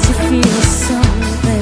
to feel so bad.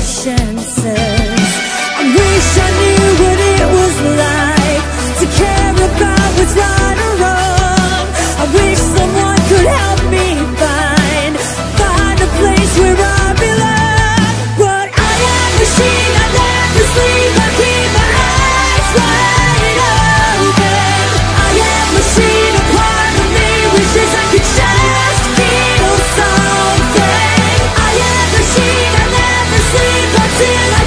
ocean sleep until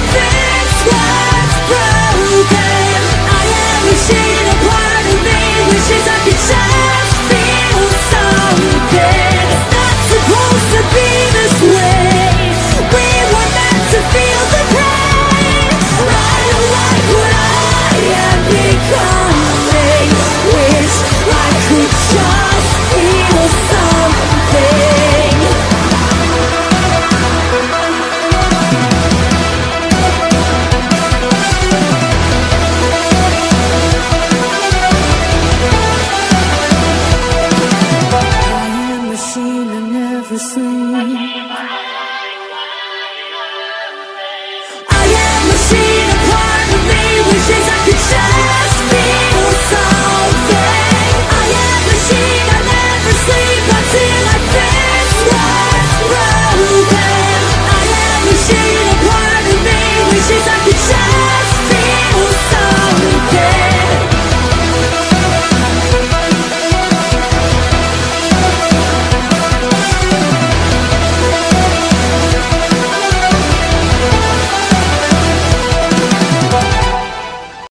the same. I am machine, a part of me wishes I could show.